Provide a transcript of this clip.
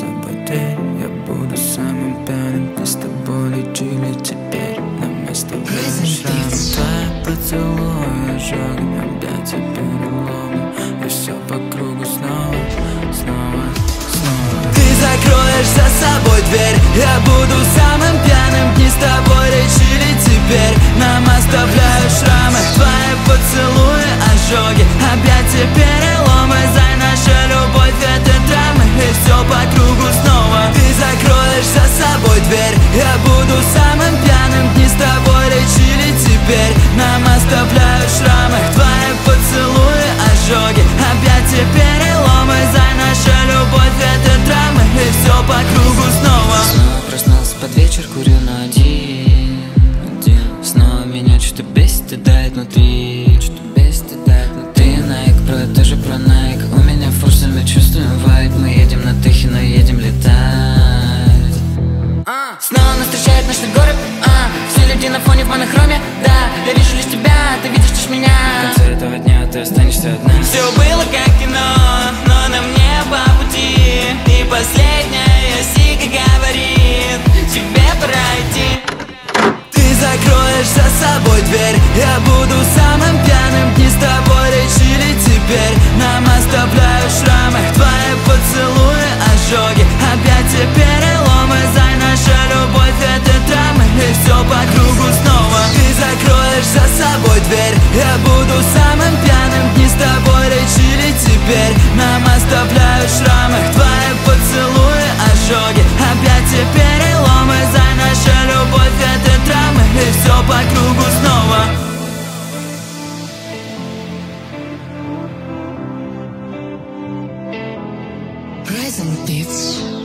дверь Я буду самым пьяным. Мы с тобой лечили теперь Нам оставляем шрамы Твои поцелуи, ожоги Объятия, переломы И все по кругу снова, снова, снова. Ты закроешь за собой дверь Я буду Нам оставляют шрамы Твои поцелуи, ожоги. Объятия, переломы За наша любовь это драмы. И все по кругу снова. Снова проснулся под вечер, курю на один, один. Снова меня что-то бесит и дает внутри ты останешься одна. Все было как кино, но нам не по пути. И последняя сига говорит, тебе пора идти Ты закроешь за собой дверь Я буду самым пьяным. Дни с тобой лечили теперь? Нам оставляют шрамы Твои поцелуи, ожоги. Объятия, переломы За наша любовь это драмы И все по кругу снова. Ты закроешь за собой дверь теперь Нам оставляют шрамы Твои поцелуи, ожоги. Объятия, переломы За наша любовь это драмы И все по кругу снова. Present Beats